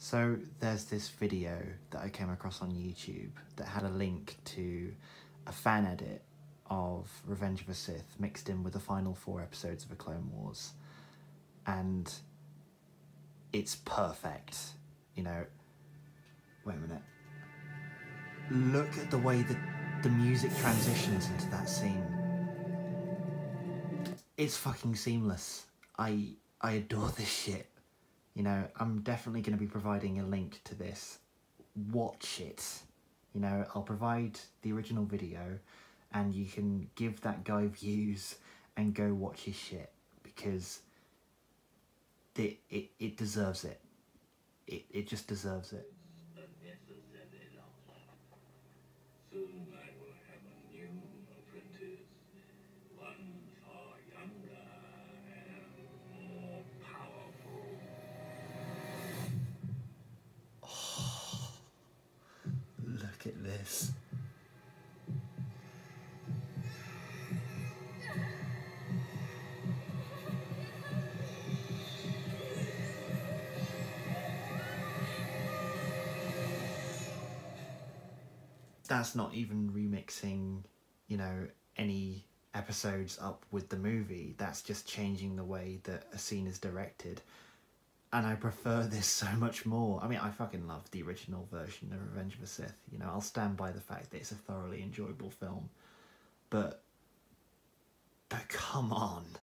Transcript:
So there's this video that I came across on YouTube that had a link to a fan edit of Revenge of the Sith mixed in with the final four episodes of the Clone Wars. And it's perfect. You know, wait a minute. Look at the way that the music transitions into that scene. It's fucking seamless. I I adore this shit. You know, I'm definitely going to be providing a link to this. Watch it. You know, I'll provide the original video and you can give that guy views and go watch his shit because it, it, it deserves it. It, it just deserves it. At this. That's not even remixing, you know, any episodes up with the movie. That's just changing the way that a scene is directed. And I prefer this so much more. I mean, I fucking love the original version of Revenge of the Sith. You know, I'll stand by the fact that it's a thoroughly enjoyable film. But, but come on.